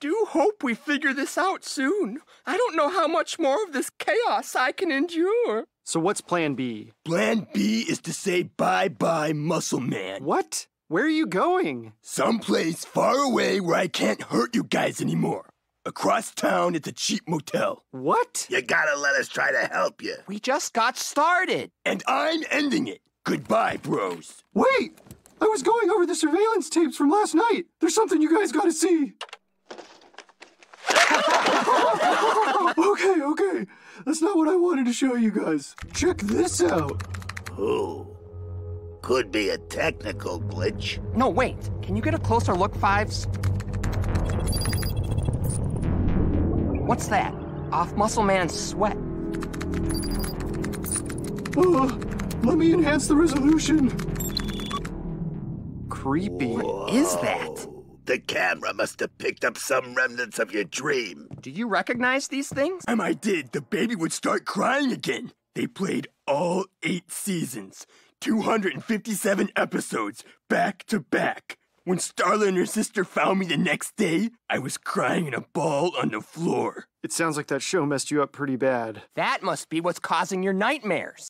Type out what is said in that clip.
do hope we figure this out soon. I don't know how much more of this chaos I can endure. So what's plan B? Plan B is to say bye bye, Muscle Man. What? Where are you going? Someplace far away where I can't hurt you guys anymore. Across town at the cheap motel. What? You gotta let us try to help you. We just got started. And I'm ending it. Goodbye, bros. Wait! I was going over the surveillance tapes from last night. There's something you guys gotta see. Okay, okay. That's not what I wanted to show you guys. Check this out. Ooh. Could be a technical glitch. No, wait. Can you get a closer look, Fives? What's that? Off Muscle Man's sweat. Uh, let me enhance the resolution. Creepy. What is that? The camera must have picked up some remnants of your dream. Do you recognize these things? And I did. The baby would start crying again. They played all eight seasons, 257 episodes, back to back. When Starla and her sister found me the next day, I was crying in a ball on the floor. It sounds like that show messed you up pretty bad. That must be what's causing your nightmares.